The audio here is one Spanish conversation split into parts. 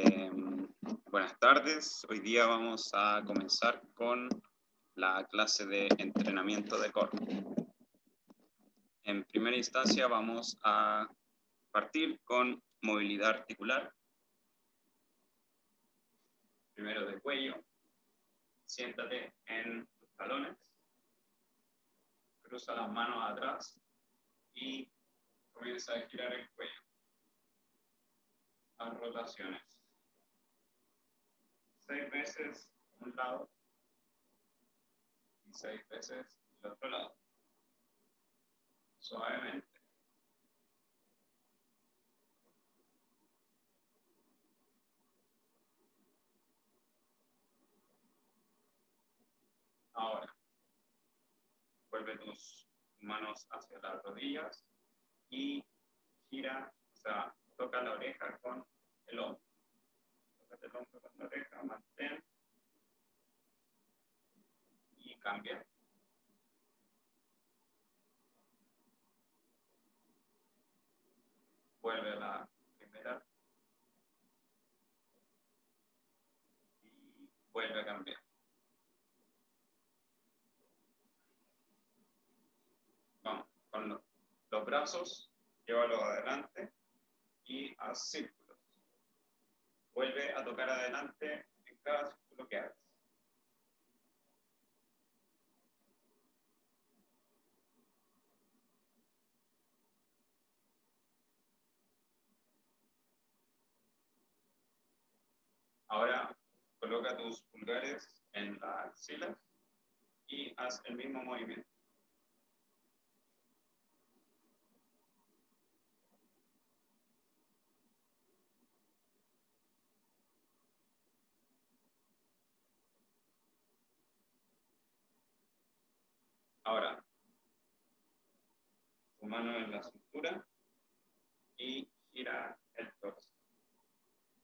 Em, buenas tardes. Hoy día vamos a comenzar con la clase de entrenamiento de core. En primera instancia vamos a partir con movilidad articular. Primero de cuello. Siéntate en tus talones. Cruza las manos atrás y comienza a girar el cuello. A rotaciones seis veces un lado y seis veces el otro lado. Suavemente. Ahora, vuelve tus manos hacia las rodillas y gira, o sea, toca la oreja con el hombro la oreja, mantén y cambia. Vuelve a la primera y vuelve a cambiar. Vamos, con los, los brazos, llévalos adelante y así vuelve a tocar adelante en cada círculo que hagas. Ahora coloca tus pulgares en la axila y haz el mismo movimiento. Ahora, tu mano en la cintura y gira el torso.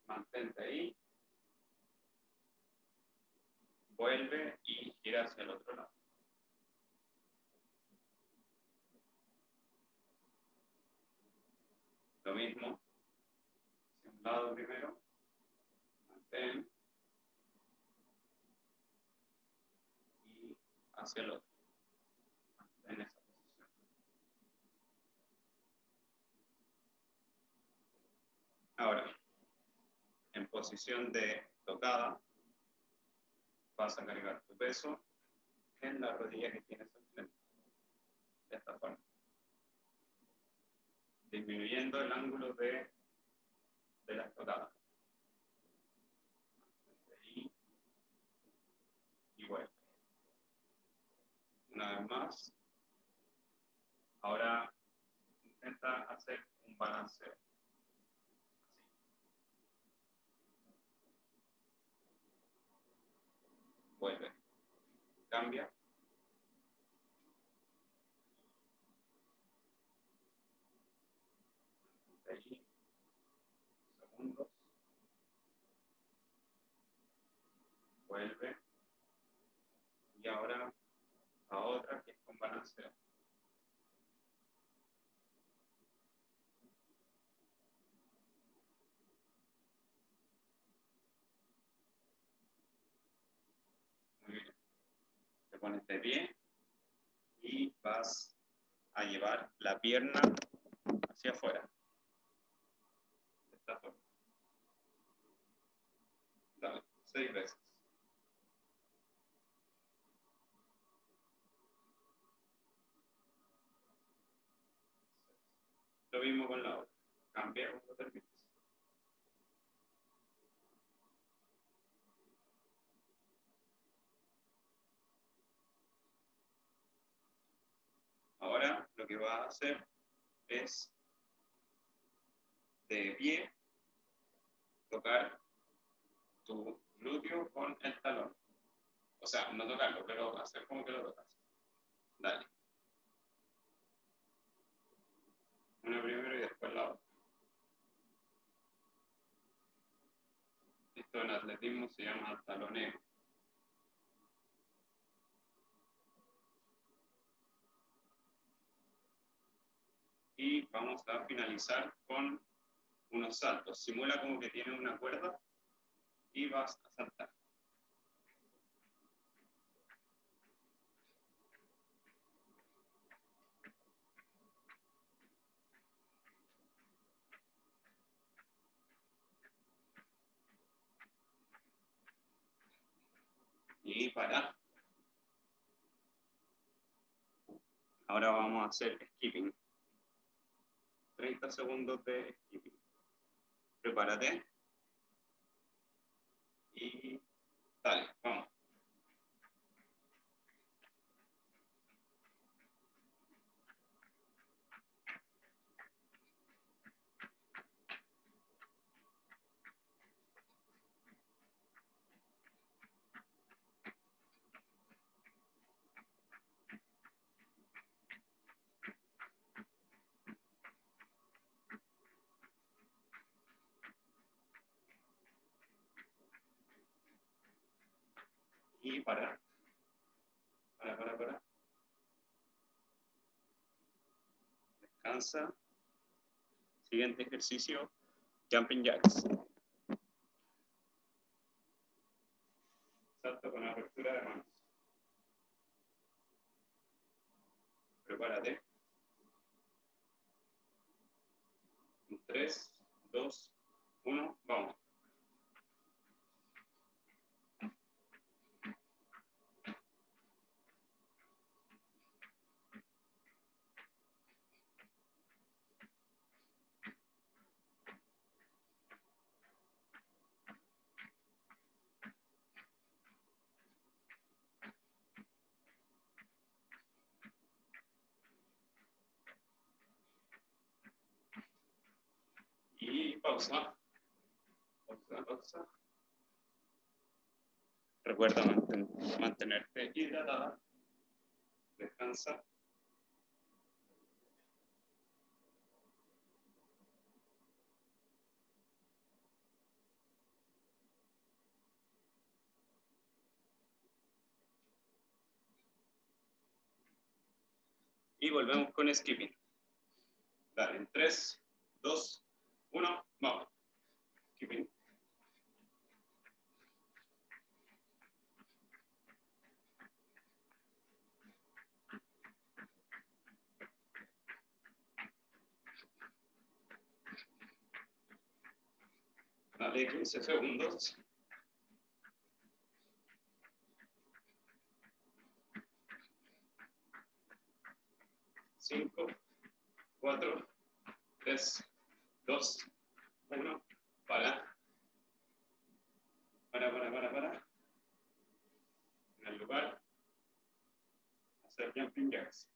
Mantente ahí. Vuelve y gira hacia el otro lado. Lo mismo. Hacia un lado primero. Mantén. Y hacia el otro en esa posición. Ahora, en posición de tocada, vas a cargar tu peso en la rodilla que tienes enfrente, de esta forma, disminuyendo el ángulo de, de la estocada. Y vuelve. Una vez más, Ahora intenta hacer un balance. Así. Vuelve. Cambia. Allí. Segundos. Vuelve. Y ahora a otra que es con balanceo. Pones de pie y vas a llevar la pierna hacia afuera. De esta forma. Dale, seis veces. Lo mismo con la otra. Cambia cuando termines. Ahora lo que va a hacer es de pie tocar tu glúteo con el talón. O sea, no tocarlo, pero hacer como que lo tocas. Dale. Una primero y después la otra. Esto en atletismo se llama taloneo. Y vamos a finalizar con unos saltos. Simula como que tiene una cuerda y vas a saltar. Y para. Ahora vamos a hacer skipping. 30 segundos de skipping. Prepárate. Y dale, vamos. y para. Para, para, para. Descansa. Siguiente ejercicio, jumping jacks. Salto con apertura de manos. Prepárate. 3, 2, 1, vamos. Y Recuerda manten- mantenerte hidratada. Descansa. Y volvemos con skipping. Dale, en 3, 2, 1, vamos. Dale 15 segundos. Cinco, cuatro, tres, dos, uno, para. Para, para, para, para. En el lugar. Hacer jumping jacks.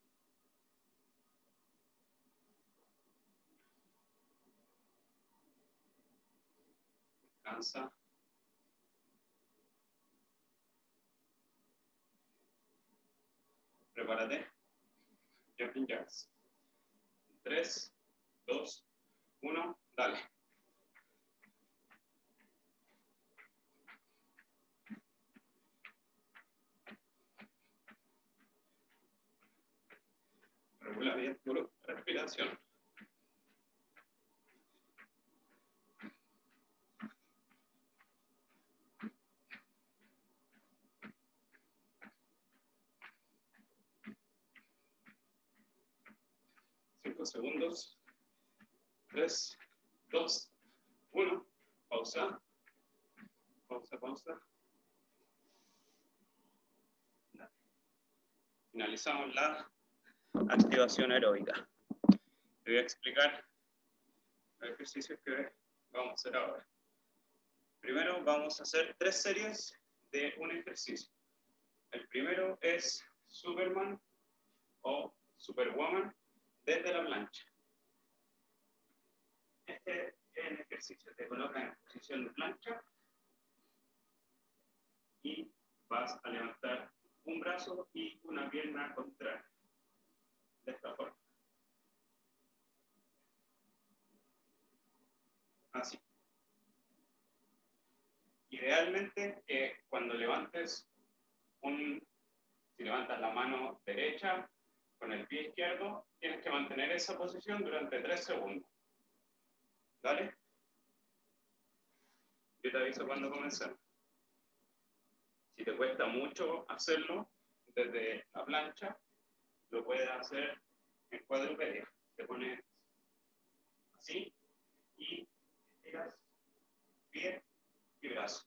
Descansa. Prepárate. Jumping jacks. 3, 2, 1, dale. Regula bien tu respiración. Cinco segundos. Tres, dos, uno. Pausa. Pausa, pausa. Finalizamos la activación aeróbica. Te voy a explicar los ejercicios que vamos a hacer ahora. Primero vamos a hacer tres series de un ejercicio. El primero es Superman o Superwoman desde la plancha. Este es el ejercicio. Te colocas en posición de plancha y vas a levantar un brazo y una pierna contraria. De esta forma. Así. Idealmente, que cuando levantes un, si levantas la mano derecha con el pie izquierdo, tienes que mantener esa posición durante tres segundos. ¿Vale? Yo te aviso cuando comencemos. Si te cuesta mucho hacerlo desde la plancha, lo puedes hacer en cuadrupedia. Te pones así y estiras pie y brazo.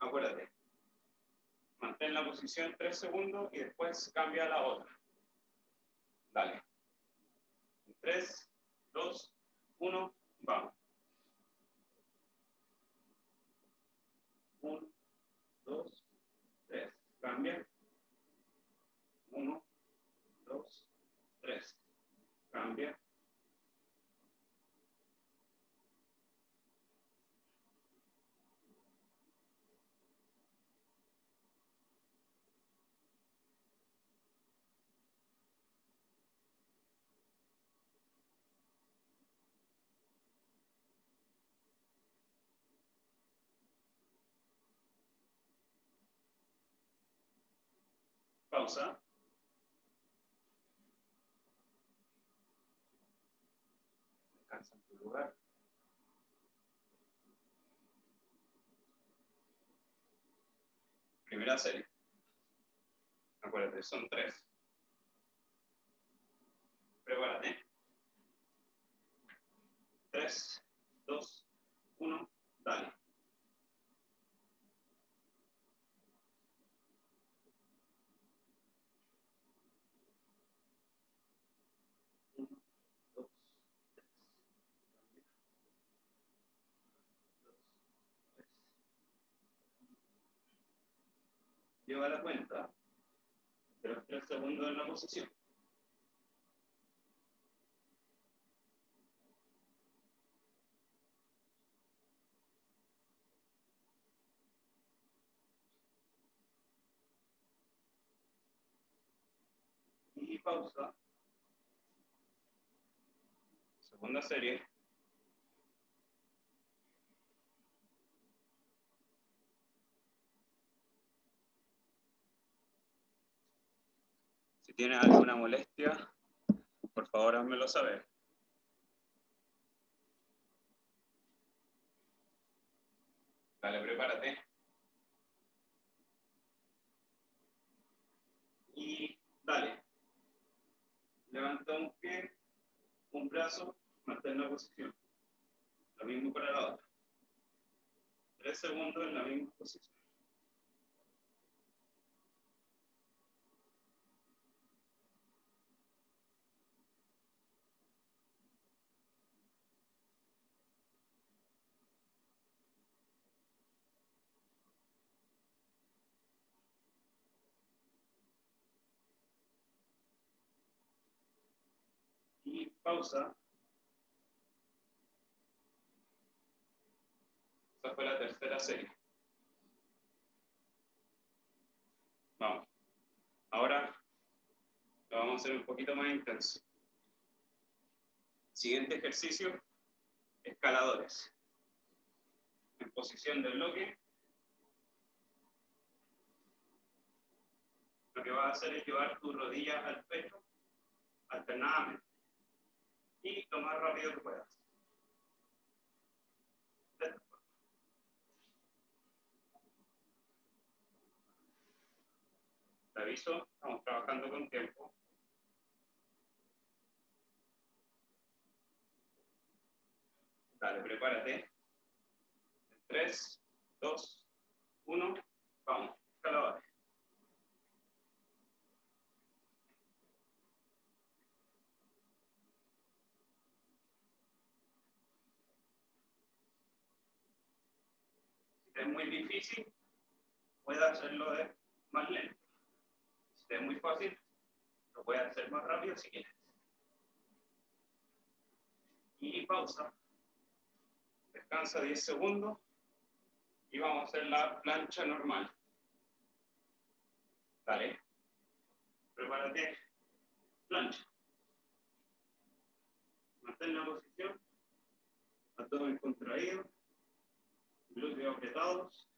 Acuérdate, mantén la posición 3 segundos y después cambia a la otra. Dale. 3, 2, 1, vamos. 1, 2, 3. Cambia. 1, 2, 3. Cambia. Pausa. Descansa en tu lugar. Primera serie. Acuérdate, son tres. Prepárate. Tres, dos, uno, dale. Lleva la cuenta de los tres segundos en la posición. Y pausa. Segunda serie. Si tienes alguna molestia, por favor házmelo saber. Dale, prepárate. Y dale. Levanta un pie, un brazo, mantén la posición. Lo mismo para la otra. Tres segundos en la misma posición. y pausa. Esa fue la tercera serie. Vamos. Ahora lo vamos a hacer un poquito más intenso. Siguiente ejercicio, escaladores. En posición de bloque. Lo que vas a hacer es llevar tu rodilla al pecho alternadamente y lo más rápido que puedas. Te aviso, estamos trabajando con tiempo. Dale, prepárate. 3, 2, 1, vamos, escaladores. Es muy difícil, puede hacerlo de más lento. Si es muy fácil, lo puede hacer más rápido si quieres. Y pausa. Descansa 10 segundos. Y vamos a hacer la plancha normal. Dale. Prepárate. Plancha. Mantén la posición. Abdomen contraído glúteos apretados.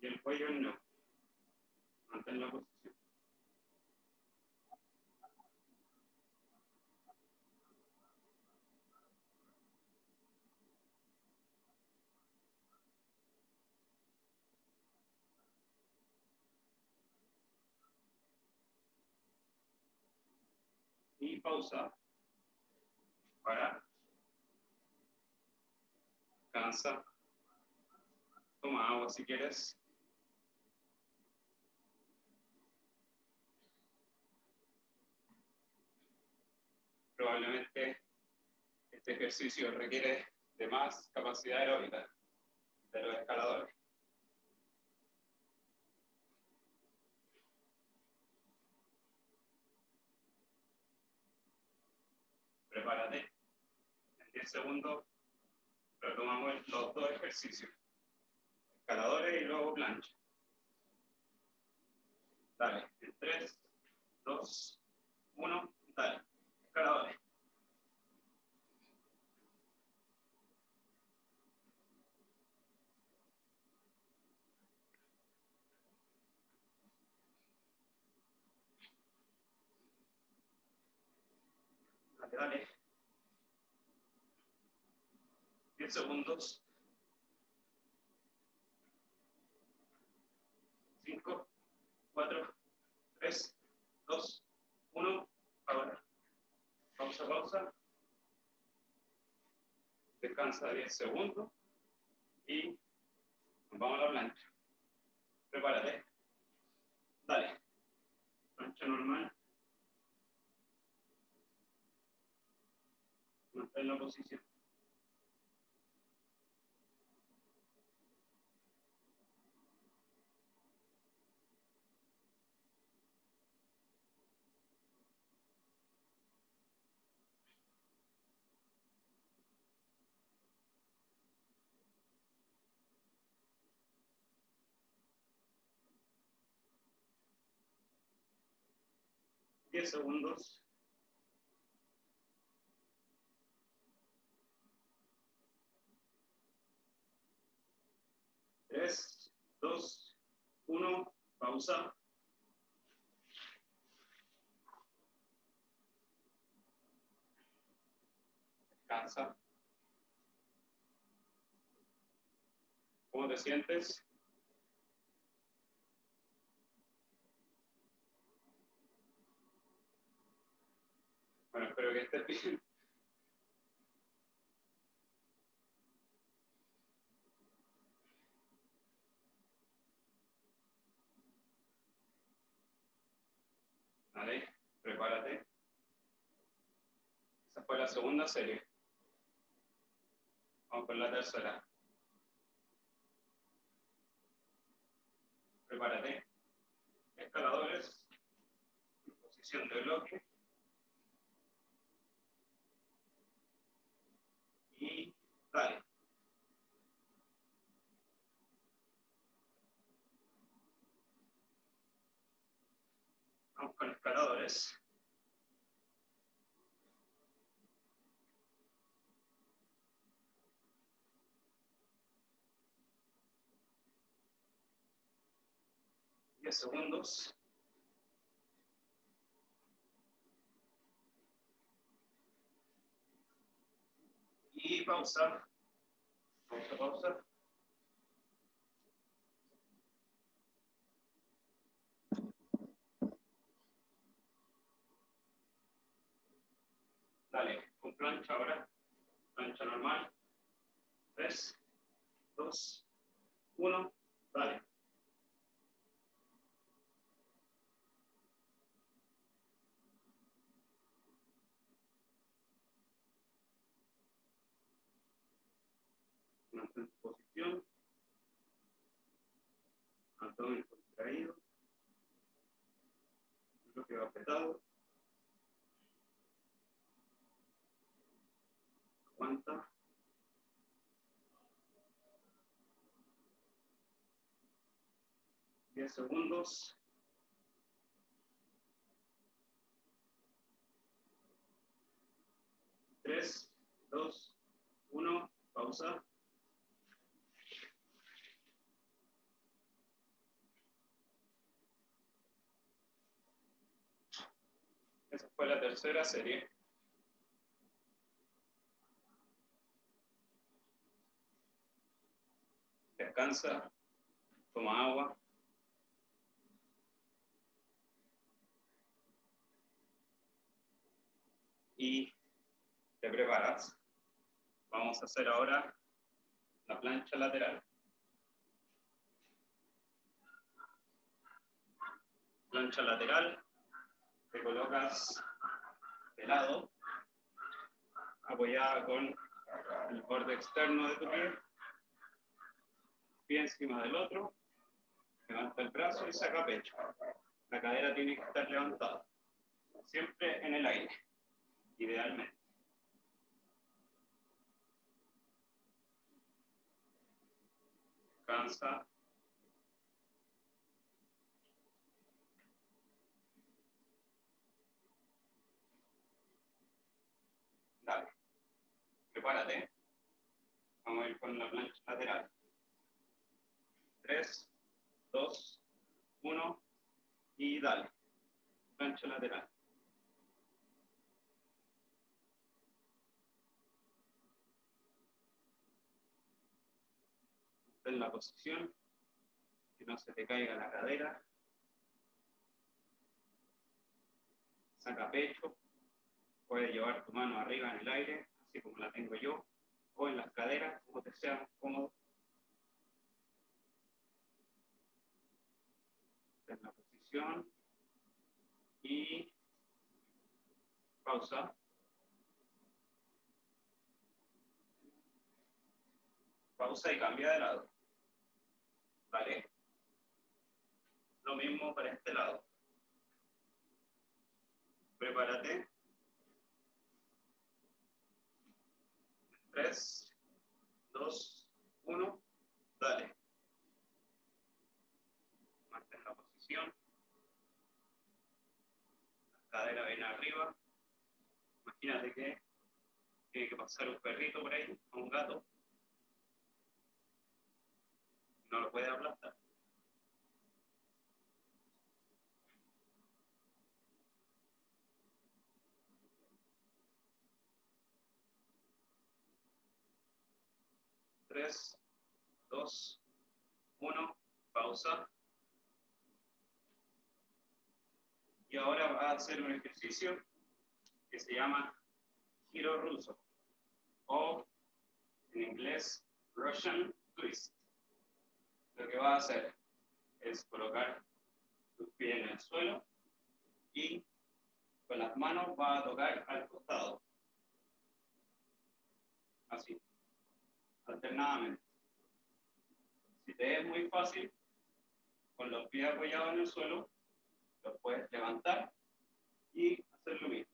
Y el cuello en no. Mantén la posición. Y pausa para Cansa. Toma agua si quieres. Probablemente este ejercicio requiere de más capacidad aeróbica de los escaladores. Prepárate. En 10 segundos retomamos los dos ejercicios. Escaladores y luego plancha. Dale. En 3, 2, 1, dale. Escaladores. 10 segundos. 5, 4, 3, 2, 1, ahora. Pausa, pausa. Descansa 10 segundos. Y vamos a la plancha. Prepárate. Dale. Plancha normal. en la posición. Diez segundos. Tres, dos, uno, pausa. Descansa. ¿Cómo te sientes? Bueno, espero que estés bien. Vale, prepárate. Esa fue la segunda serie. Vamos con la tercera. Prepárate. Escaladores. Posición de bloque. Y Vamos con escaladores. Diez segundos. Y pausa. Pausa, pausa. Dale, con plancha ahora. Plancha normal. 3, 2, 1. Dale. Posición. Abdomen contraído. Bloqueo apretado. Aguanta. Diez segundos. Tres, dos, uno, pausa. Esa fue la tercera serie. Descansa, toma agua. y te preparas. Vamos a hacer ahora la plancha lateral. Plancha lateral, te colocas de lado, apoyada con el borde externo de tu pie, pie encima del otro, levanta el brazo y saca pecho. La cadera tiene que estar levantada, siempre en el aire, idealmente. Cansa. Dale. Prepárate. Vamos a ir con la plancha lateral. 3, 2, 1 y dale. Plancha lateral. en la posición, que no se te caiga la cadera. Saca pecho, puedes llevar tu mano arriba en el aire, así como la tengo yo, o en las caderas, como te sea cómodo. En la posición y pausa. Pausa y cambia de lado. ¿Vale? Lo mismo para este lado. Prepárate. 3, 2, 1, dale. Mantén la posición. La cadera ven arriba. Imagínate que tiene que pasar un perrito por ahí, un gato. no lo puede aplastar. Tres, dos, uno, pausa. Y ahora va a hacer un ejercicio que se llama giro ruso o en inglés Russian twist lo que va a hacer es colocar tus pies en el suelo y con las manos va a tocar al costado. Así, alternadamente. Si te es muy fácil, con los pies apoyados en el suelo, los puedes levantar y hacer lo mismo.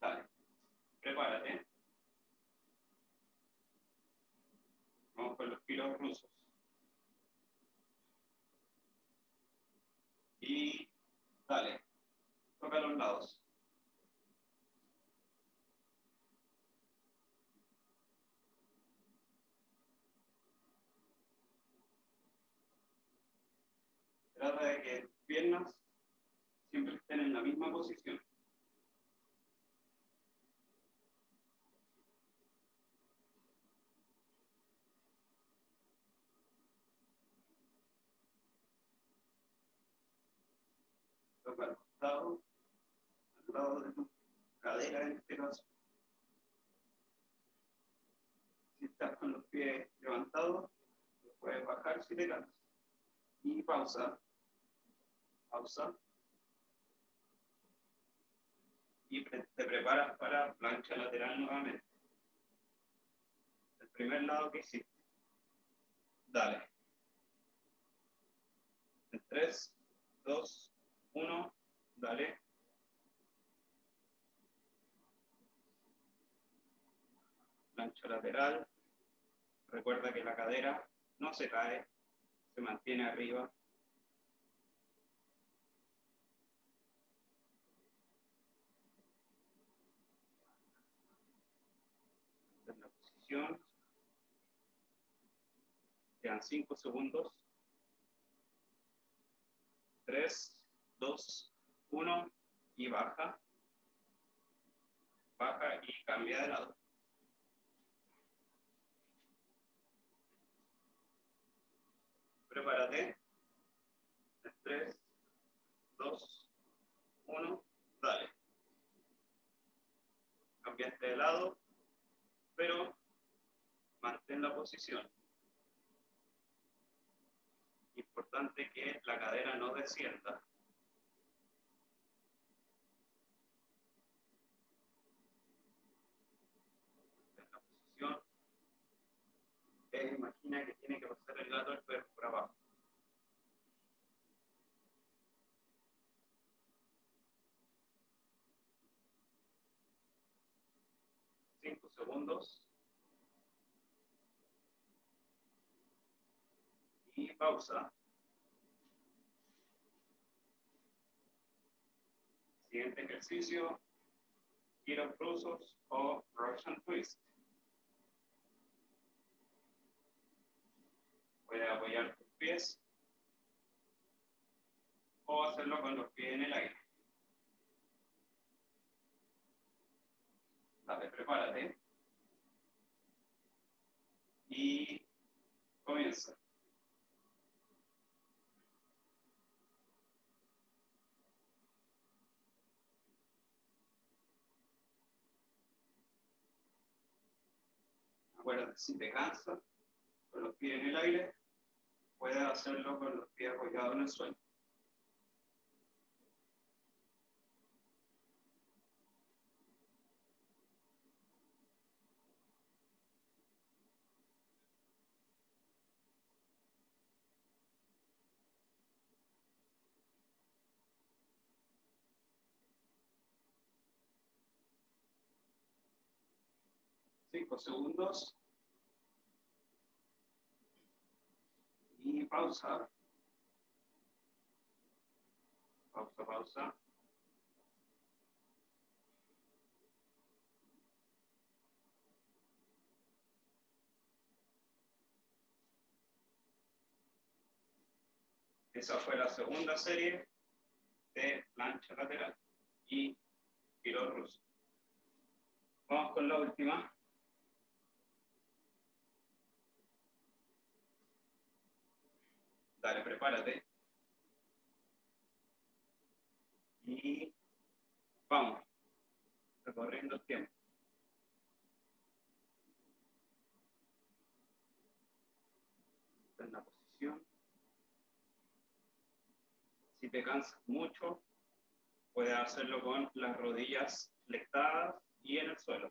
Dale, prepárate. Vamos con los kilos rusos. Y dale, toca los lados. Trata de que piernas siempre estén en la misma posición. al costado, al lado de tu cadera en este caso. Si estás con los pies levantados, puedes bajar si te cansas. Y pausa. Pausa. Y te preparas para plancha lateral nuevamente. El primer lado que hiciste. Dale. En 3, 2, uno, dale. Plancha lateral. Recuerda que la cadera no se cae, se mantiene arriba. En la posición. Quedan cinco segundos. Tres, 2, 1 y baja. Baja y cambia de lado. Prepárate. 3, 2, 1, dale. de lado, pero mantén la posición. Importante que la cadera no descienda. En la posición. imagina que tiene que pasar el gato del perro por abajo. Cinco segundos. Pausa. Siguiente ejercicio, giros cruzos o Russian twist. Puedes apoyar tus pies o hacerlo con los pies en el aire. Dale, prepárate. Y comienza. Si te cansas con los pies en el aire, puedes hacerlo con los pies apoyados en el suelo. Cinco segundos. Y pausa. Pausa, pausa. Esa fue la segunda serie de plancha lateral y giro ruso. Vamos con la última. Dale, prepárate. Y vamos, recorriendo el tiempo. En la posición. Si te cansas mucho, puedes hacerlo con las rodillas flectadas y en el suelo.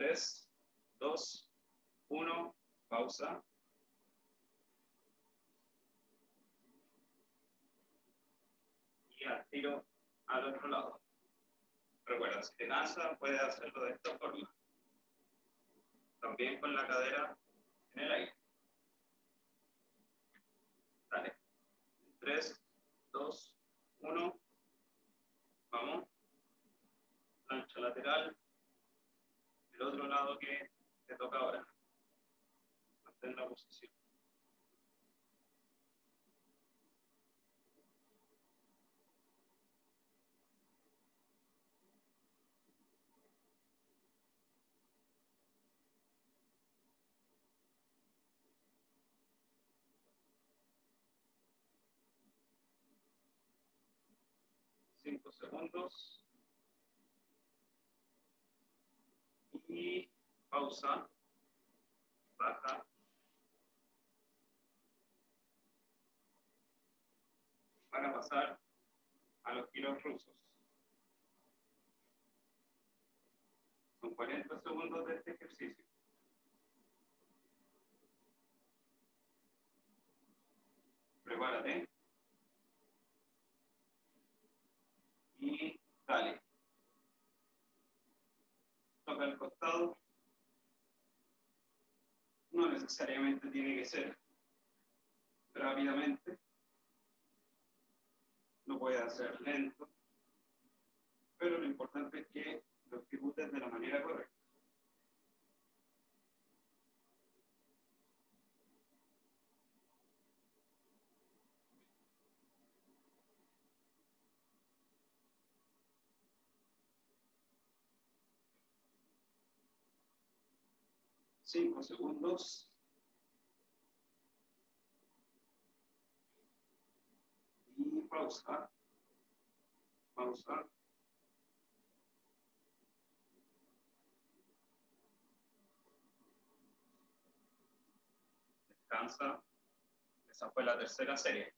Tres, dos, uno, pausa. Y al tiro al otro lado. Recuerda, si te cansa, puedes hacerlo de esta forma. También con la cadera en el aire. Dale. Tres, dos, uno. Vamos. Plancha lateral el otro lado que te toca ahora. Mantén la posición. Cinco segundos. Y pausa, baja. Para pasar a los giros rusos. Son 40 segundos de este ejercicio. Prepárate. Y dale al costado. No necesariamente tiene que ser rápidamente. Lo puede hacer lento. Pero lo importante es que lo ejecutes de la manera correcta. 5 segundos. Y pausa. Pausa. Descansa. Esa fue la tercera serie.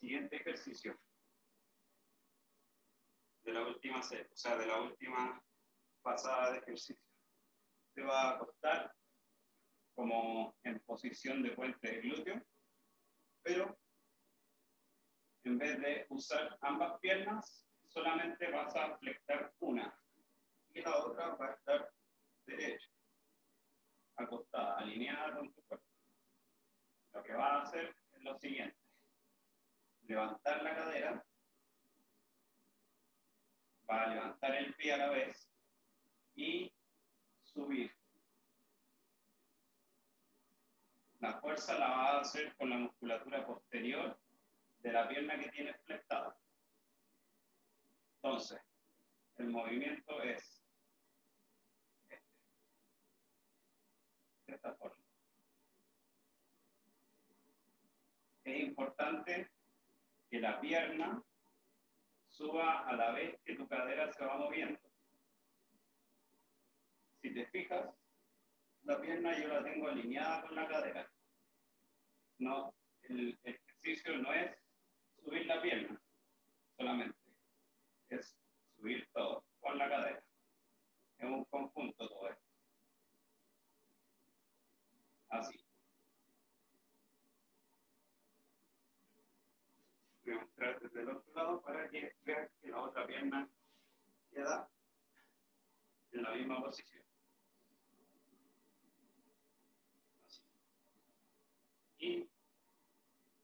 Siguiente ejercicio de la última o sea, de la última pasada de ejercicio. Te va a acostar como en posición de puente de glúteo, pero en vez de usar ambas piernas, solamente vas a flectar una y la otra va a estar derecha, acostada, alineada con tu cuerpo. Lo que va a hacer es lo siguiente, levantar la cadera levantar el pie a la vez y subir. La fuerza la va a hacer con la musculatura posterior de la pierna que tiene flectada. Entonces, el movimiento es este, de esta forma. Es importante que la pierna suba a la vez que tu cadera se va moviendo. Si te fijas, la pierna yo la tengo alineada con la cadera. No, el ejercicio no es subir la pierna solamente, es subir todo con la cadera. Es un conjunto todo esto. Así. voy a mostrar desde el otro vean que la otra pierna queda en la misma posición. Así. Y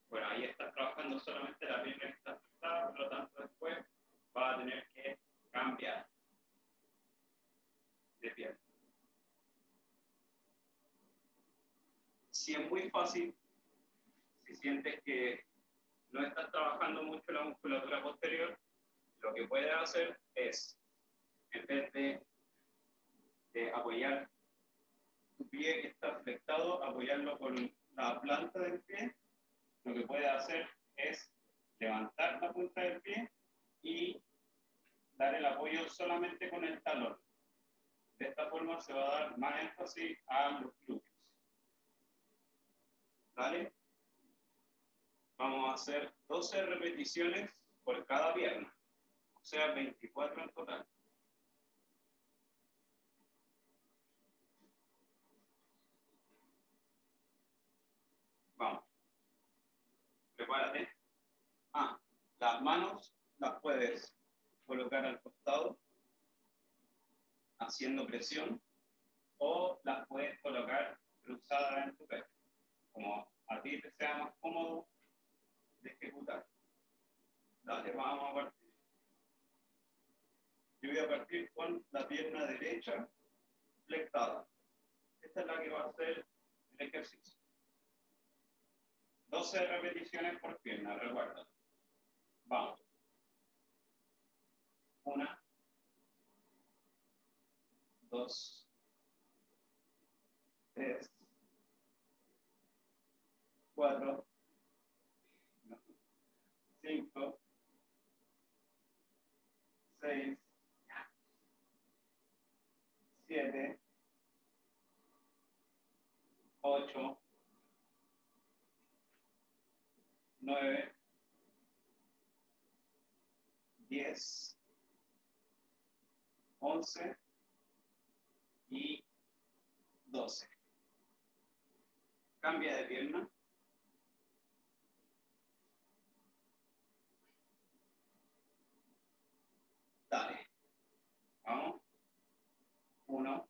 bueno, ahí está trabajando solamente la pierna que está afectada, por lo tanto después va a tener que cambiar de pierna. Si es muy fácil, si sientes que no estás trabajando mucho la musculatura posterior, lo que puedes hacer es, en vez de, apoyar tu pie que está flectado, apoyarlo con la planta del pie, lo que puedes hacer es levantar la punta del pie y dar el apoyo solamente con el talón. De esta forma se va a dar más énfasis a los glúteos. ¿Vale? Vamos a hacer 12 repeticiones por cada pierna, o sea, 24 en total. Vamos. Prepárate. Ah, las manos las puedes colocar al costado haciendo presión o las puedes colocar cruzadas en tu pecho. Como a ti te sea más cómodo, de ejecutar. Dale, vamos a partir. Yo voy a partir con la pierna derecha flectada. Esta es la que va a hacer el ejercicio. 12 repeticiones por pierna, recuerda. Vamos. Una, dos, tres, cuatro, 5, 6, 7, 8, 9, 10, 11 y 12. Cambia de pierna. Dale. Vamos. Uno.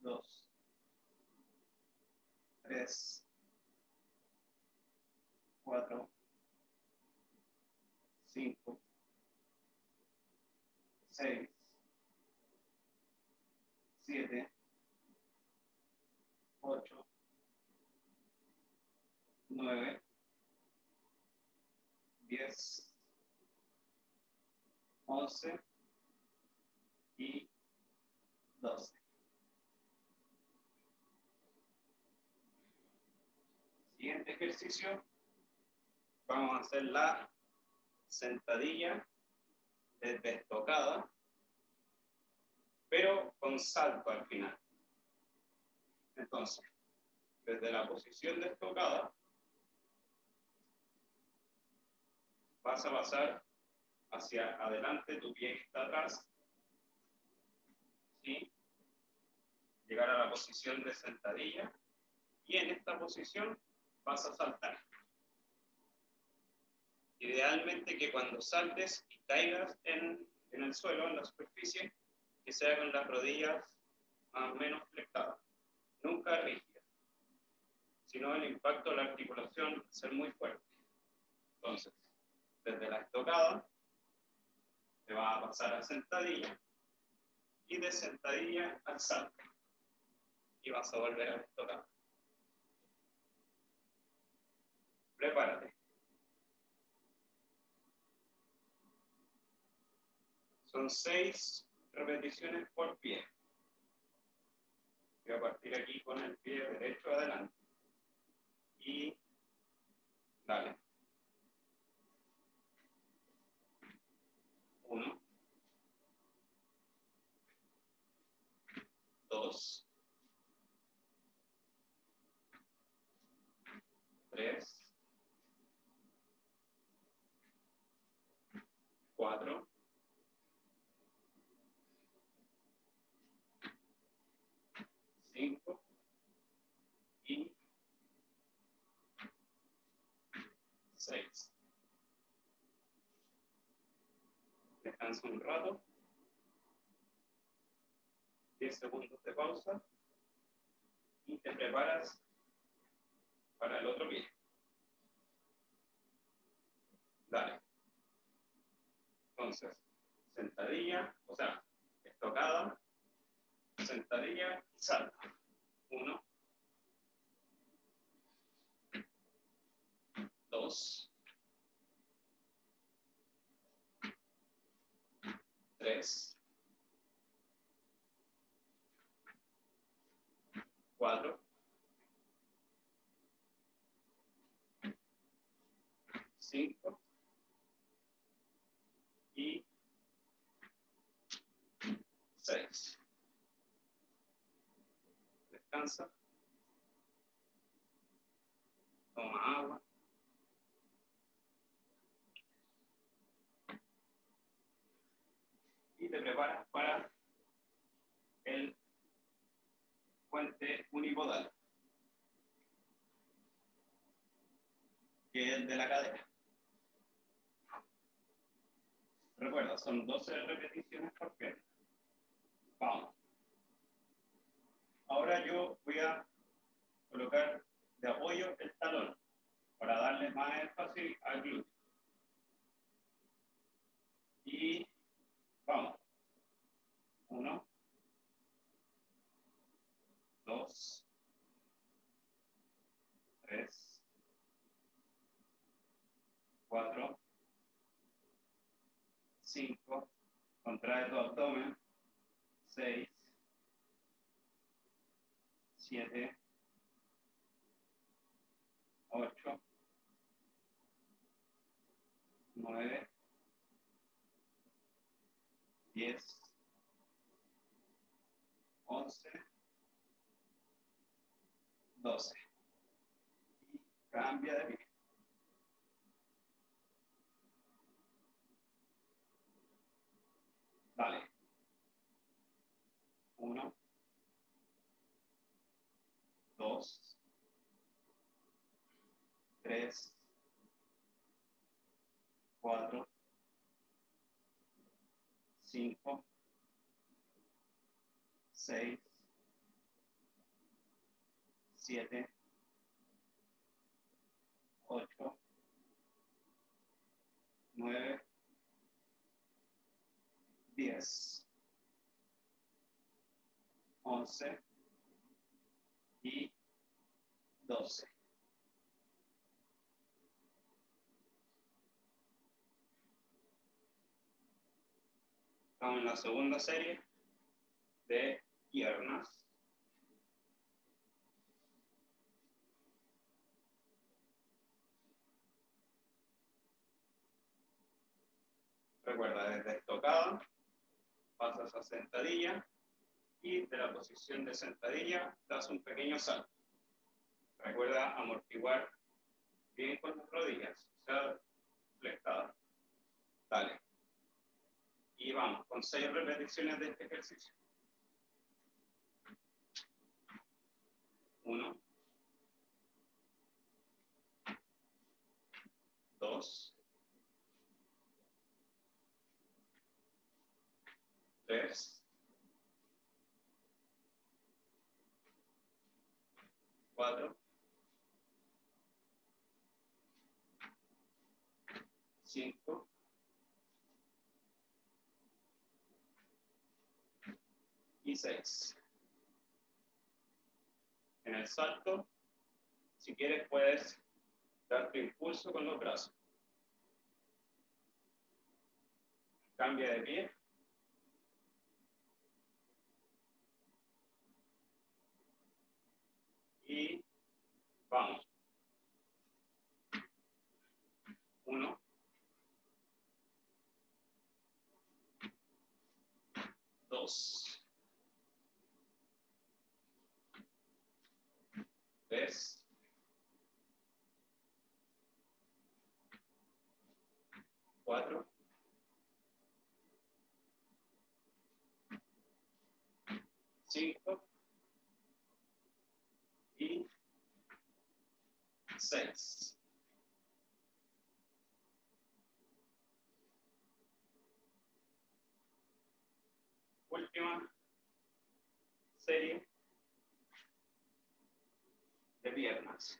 Dos. Tres. Cuatro. Cinco. Seis. Siete. Ocho. Nueve. Diez. 11 y 12. Siguiente ejercicio, vamos a hacer la sentadilla desde estocada, pero con salto al final. Entonces, desde la posición de estocada, vas a pasar hacia adelante, tu pie está atrás, ¿sí? llegar a la posición de sentadilla, y en esta posición vas a saltar. Idealmente que cuando saltes y caigas en, en el suelo, en la superficie, que sea con las rodillas más o menos flectadas, nunca rígida, sino el impacto de la articulación ser muy fuerte. Entonces, desde la estocada, te va a pasar a sentadilla y de sentadilla al salto. Y vas a volver a estocada. Prepárate. Son seis repeticiones por pie. Voy a partir aquí con el pie derecho adelante. Y dale. Uno. Dos. Tres. Cuatro. Cinco. Y seis. Un rato. 10 segundos de pausa. Y te preparas para el otro pie. Dale. Entonces, sentadilla, o sea, estocada, sentadilla, salta. Uno. Dos. Tres, cuatro, cinco y seis. Descansa. Toma agua. Te preparas para el puente unipodal, que es el de la cadera. Recuerda, son 12 repeticiones por pierna. Vamos. Ahora yo voy a colocar de apoyo el talón para darle más énfasis al glúteo. Y Vamos. Uno. Dos. Tres. Cuatro. Cinco. Contrae tu abdomen. Seis. Siete. Ocho. Nueve. 10, 11, 12. Y cambia de pie. Vale. 1, 2, 3, 4, cinco, seis, siete, ocho, nueve, diez, once y doce. Estamos en la segunda serie de piernas. Recuerda, desde estocada, pasas a sentadilla y de la posición de sentadilla das un pequeño salto. Recuerda amortiguar bien con las rodillas, o sea, flectada. Dale. Y vamos, con seis repeticiones de este ejercicio. Uno. Dos. Tres. Cuatro. Cinco. Y seis. En el salto, si quieres, puedes darte impulso con los brazos. Cambia de pie. Y vamos. Uno. Dos. Tres. Cuatro. Cinco. Y seis. Última serie de piernas.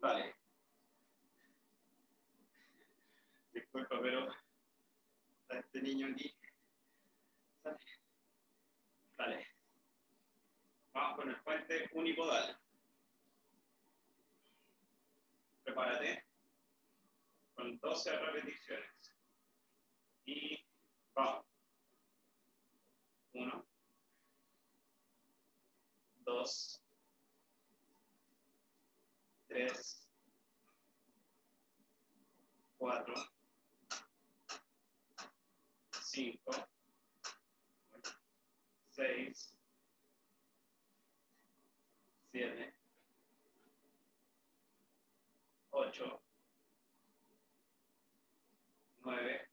Vale. Disculpa, pero este niño aquí. con el puente unipodal. Prepárate con 12 repeticiones. Y vamos. 1, 2, 3, 4, 5, 6, 8, 9,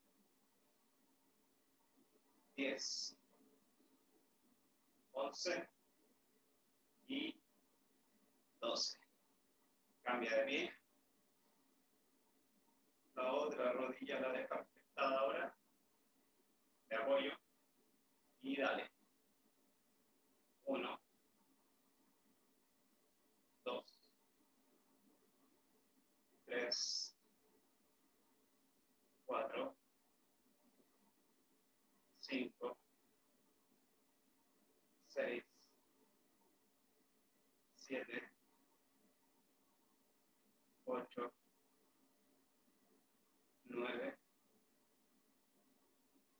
10, 11 y 12. Cambia de pie. La otra rodilla la deja ahora. De apoyo. Y dale. 1, tres, cuatro, cinco, seis, siete, ocho, nueve,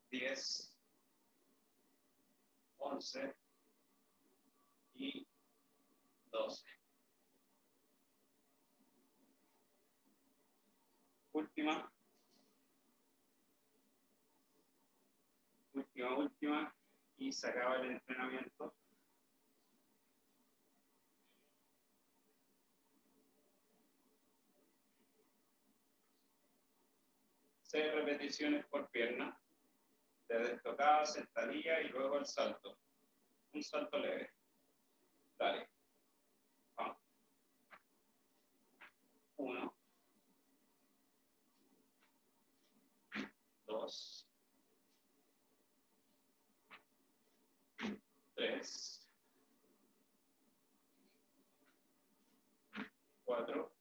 diez, once y doce. Última, última, última, y se acaba el entrenamiento. Seis repeticiones por pierna, de estocada, sentadilla y luego el salto. Un salto leve. Dale. Vamos. Uno. Dos, tres, cuatro,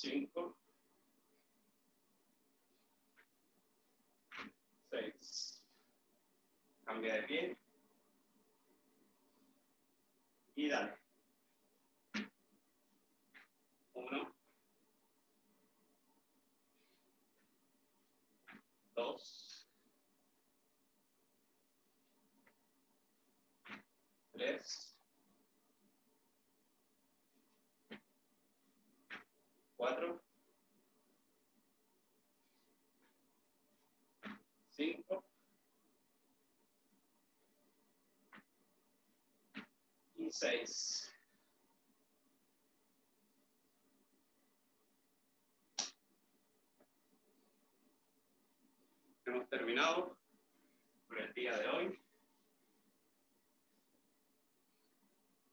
5, 6. Cambia de pie. Y dale. 1, 2, 3, 4, 5 y 6. Hemos terminado por el día de hoy.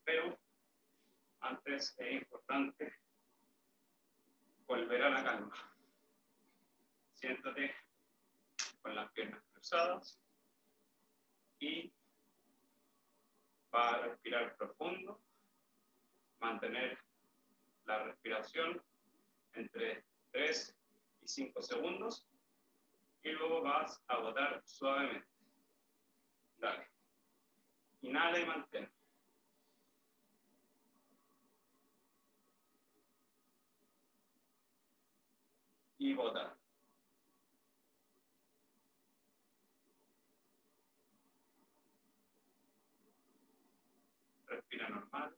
Pero antes es importante volver a la calma. Siéntate con las piernas cruzadas y va a respirar profundo, mantener la respiración entre 3 y 5 segundos y luego vas a botar suavemente. Dale. Inhala y mantén. Y bota. Respira normal,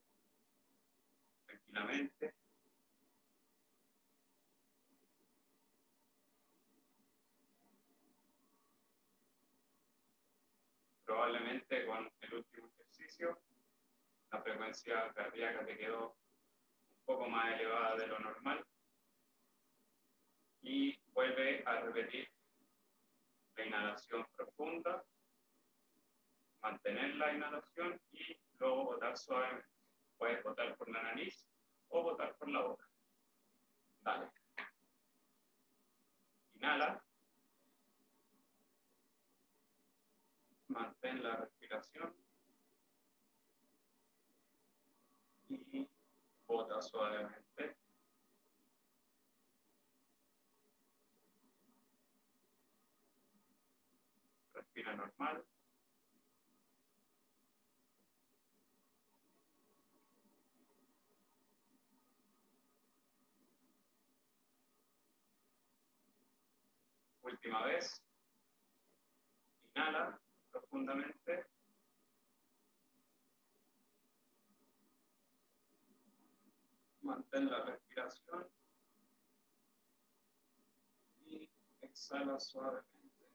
tranquilamente. Probablemente con el último ejercicio la frecuencia cardíaca te quedó un poco más elevada de lo normal y vuelve a repetir la inhalación profunda, mantener la inhalación y luego botar suavemente. Puedes botar por la nariz o botar por la boca. Dale. Inhala. Mantén Y bota suavemente. Respira normal. Última vez. Inhala profundamente. Mantén la respiración. Y exhala suavemente.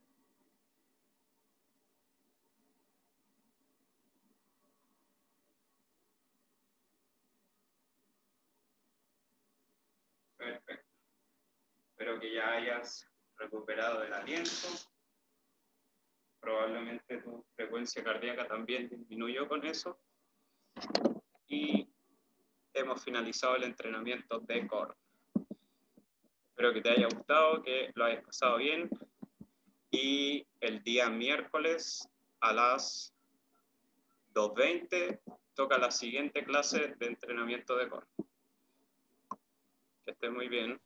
Perfecto. Espero que ya hayas recuperado el aliento. Probablemente tu frecuencia cardíaca también disminuyó con eso. Y hemos finalizado el entrenamiento de core. Espero que te haya gustado, que lo hayas pasado bien. Y el día miércoles a las 2.20 toca la siguiente clase de entrenamiento de core. Que estés muy bien.